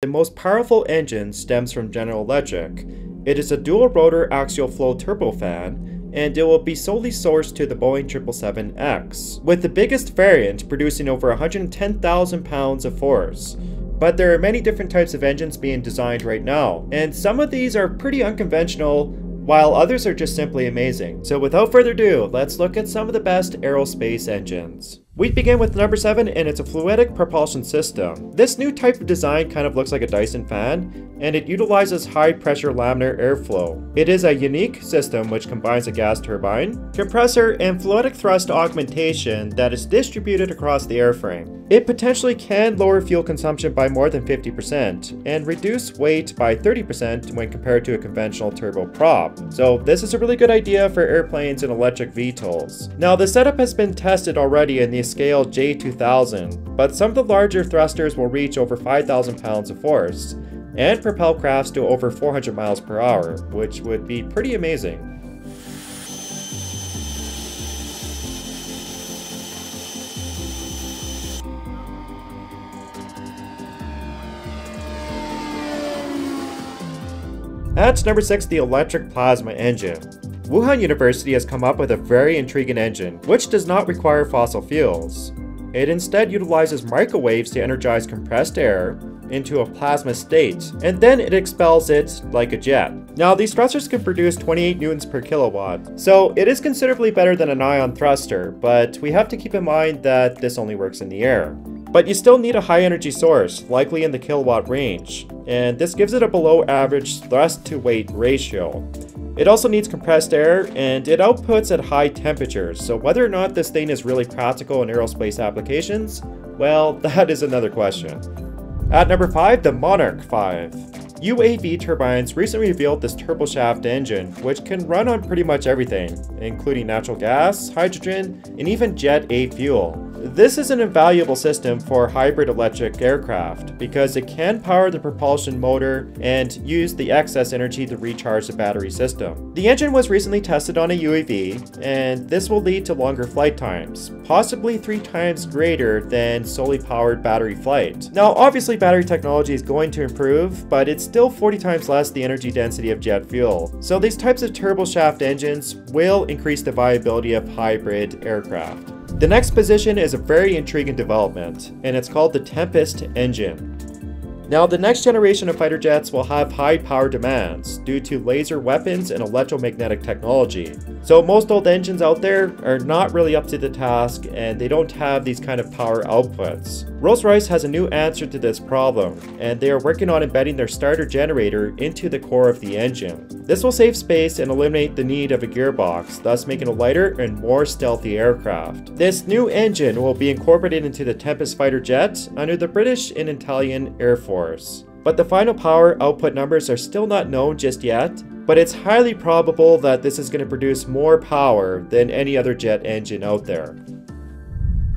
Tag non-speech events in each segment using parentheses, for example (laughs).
The most powerful engine stems from General Electric. It is a dual rotor axial flow turbofan, and it will be solely sourced to the Boeing 777X, with the biggest variant producing over 110,000 pounds of force. But there are many different types of engines being designed right now, and some of these are pretty unconventional, while others are just simply amazing. So without further ado, let's look at some of the best aerospace engines. We begin with number 7 and it's a fluidic propulsion system. This new type of design kind of looks like a Dyson fan and it utilizes high pressure laminar airflow. It is a unique system which combines a gas turbine, compressor, and fluidic thrust augmentation that is distributed across the airframe. It potentially can lower fuel consumption by more than 50% and reduce weight by 30% when compared to a conventional turboprop. So this is a really good idea for airplanes and electric VTOLs. Now the setup has been tested already in the scale J2000, but some of the larger thrusters will reach over 5,000 pounds of force, and propel crafts to over 400 miles per hour, which would be pretty amazing. At number 6, the electric plasma engine. Wuhan University has come up with a very intriguing engine, which does not require fossil fuels. It instead utilizes microwaves to energize compressed air into a plasma state, and then it expels it like a jet. Now, these thrusters can produce 28 newtons per kilowatt, so it is considerably better than an ion thruster, but we have to keep in mind that this only works in the air. But you still need a high energy source, likely in the kilowatt range, and this gives it a below average thrust to weight ratio. It also needs compressed air, and it outputs at high temperatures, so whether or not this thing is really practical in aerospace applications, well, (laughs) that is another question. At number 5, the Monarch 5. UAV Turbines recently revealed this turboshaft engine, which can run on pretty much everything, including natural gas, hydrogen, and even Jet A fuel. This is an invaluable system for hybrid electric aircraft because it can power the propulsion motor and use the excess energy to recharge the battery system. The engine was recently tested on a UAV and this will lead to longer flight times, possibly three times greater than solely powered battery flight. Now obviously battery technology is going to improve, but it's still 40 times less the energy density of jet fuel. So these types of turboshaft engines will increase the viability of hybrid aircraft. The next position is a very intriguing development, and it's called the Tempest engine. Now, the next generation of fighter jets will have high power demands due to laser weapons and electromagnetic technology. So most old engines out there are not really up to the task and they don't have these kind of power outputs. Rolls-Royce has a new answer to this problem, and they are working on embedding their starter generator into the core of the engine. This will save space and eliminate the need of a gearbox, thus making a lighter and more stealthy aircraft. This new engine will be incorporated into the Tempest fighter jet under the British and Italian Air Force. But the final power output numbers are still not known just yet, but it's highly probable that this is going to produce more power than any other jet engine out there.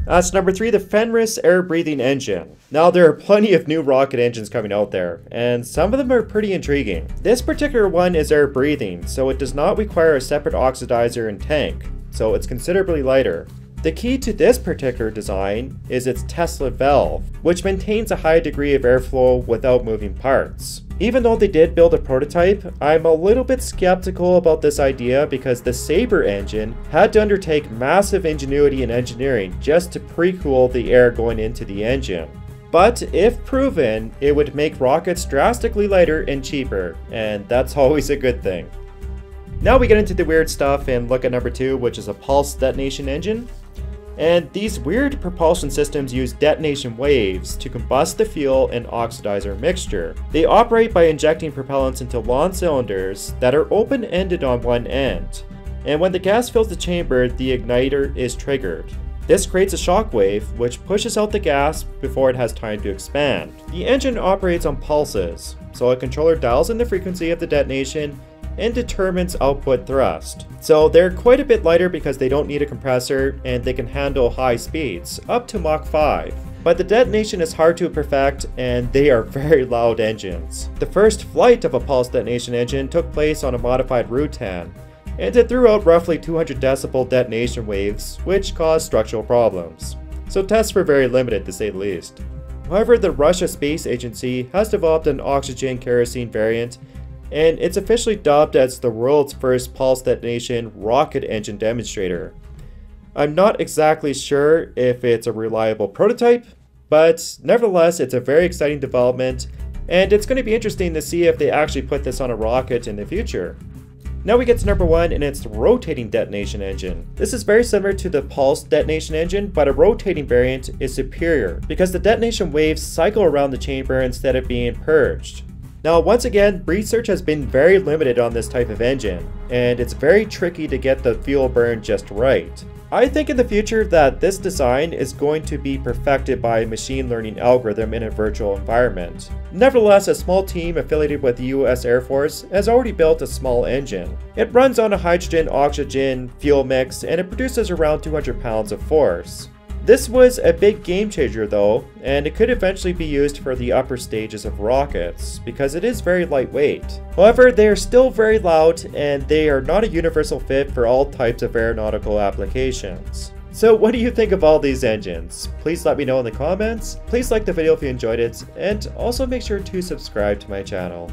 That's number three, the Fenris air breathing engine. Now there are plenty of new rocket engines coming out there, and some of them are pretty intriguing. This particular one is air breathing, so it does not require a separate oxidizer and tank, so it's considerably lighter. The key to this particular design is its Tesla valve, which maintains a high degree of airflow without moving parts. Even though they did build a prototype, I'm a little bit skeptical about this idea because the Sabre engine had to undertake massive ingenuity and engineering just to pre-cool the air going into the engine. But if proven, it would make rockets drastically lighter and cheaper, and that's (laughs) always a good thing. Now we get into the weird stuff and look at number 2, which is a pulse detonation engine. And these weird propulsion systems use detonation waves to combust the fuel and oxidizer mixture. They operate by injecting propellants into long cylinders that are open-ended on one end. And when the gas fills the chamber, the igniter is triggered. This creates a shock wave, which pushes out the gas before it has time to expand. The engine operates on pulses, so a controller dials in the frequency of the detonation and determines output thrust. So they're quite a bit lighter because they don't need a compressor and they can handle high speeds, up to Mach 5. But the detonation is hard to perfect and they are (laughs) very loud engines. The first flight of a pulse detonation engine took place on a modified Rutan, and it threw out roughly 200 decibel detonation waves, which caused structural problems. So tests were very limited to say the least. However, the Russia Space Agency has developed an oxygen kerosene variant, and it's officially dubbed as the world's first pulse detonation rocket engine demonstrator. I'm not exactly sure if it's a reliable prototype, but nevertheless, it's a very exciting development, and it's going to be interesting to see if they actually put this on a rocket in the future. Now we get to number one, and it's the rotating detonation engine. This is very similar to the pulse detonation engine, but a rotating variant is superior because the detonation waves cycle around the chamber instead of being purged. Now, once again, research has been very limited on this type of engine, and it's very tricky to get the fuel burn just right. I think in the future that this design is going to be perfected by a machine learning algorithm in a virtual environment. Nevertheless, a small team affiliated with the US Air Force has already built a small engine. It runs on a hydrogen-oxygen fuel mix and it produces around 200 pounds of force. This was a big game changer though, and it could eventually be used for the upper stages of rockets, because it is very lightweight. However, they are still very loud, and they are not a universal fit for all types of aeronautical applications. So what do you think of all these engines? Please let me know in the comments, please like the video if you enjoyed it, and also make sure to subscribe to my channel.